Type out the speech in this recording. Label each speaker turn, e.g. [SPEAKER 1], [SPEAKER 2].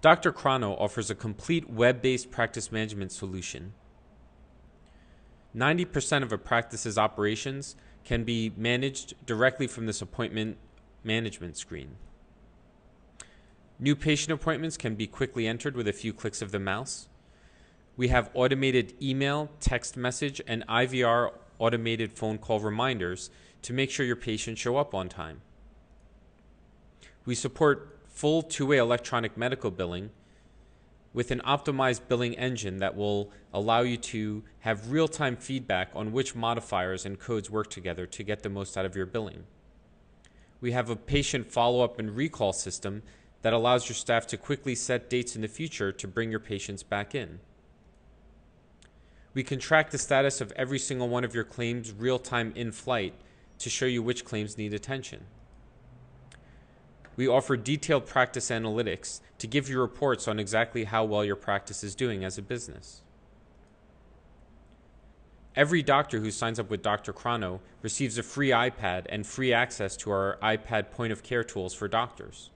[SPEAKER 1] Dr. Chrono offers a complete web based practice management solution. 90% of a practice's operations can be managed directly from this appointment management screen. New patient appointments can be quickly entered with a few clicks of the mouse. We have automated email, text message, and IVR automated phone call reminders to make sure your patients show up on time. We support full two way electronic medical billing with an optimized billing engine that will allow you to have real time feedback on which modifiers and codes work together to get the most out of your billing. We have a patient follow up and recall system that allows your staff to quickly set dates in the future to bring your patients back in. We can track the status of every single one of your claims real time in flight to show you which claims need attention. We offer detailed practice analytics to give you reports on exactly how well your practice is doing as a business. Every doctor who signs up with Dr. Chrono receives a free iPad and free access to our iPad point of care tools for doctors.